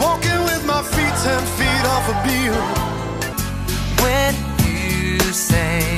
walking with my feet ten feet off a beam. When you say.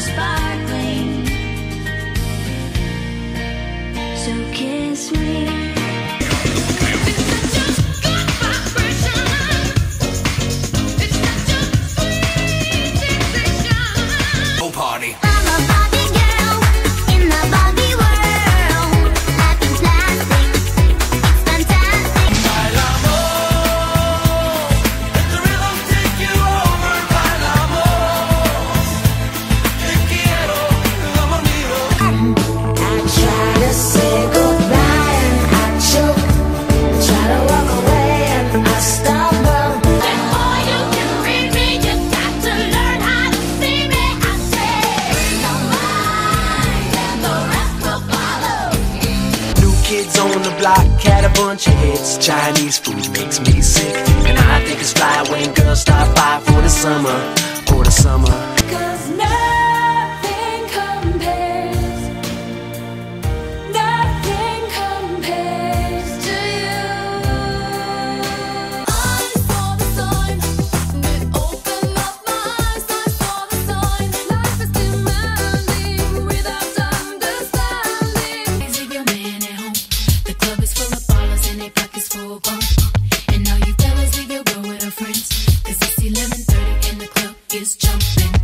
sparkling. So kiss me. kids on the block had a bunch of hits. Chinese food makes me sick. And I think it's fly when girls stop by for the summer. For the summer. know you fellas leave your girl with her friends. Cause it's 11.30 and the club is jumping.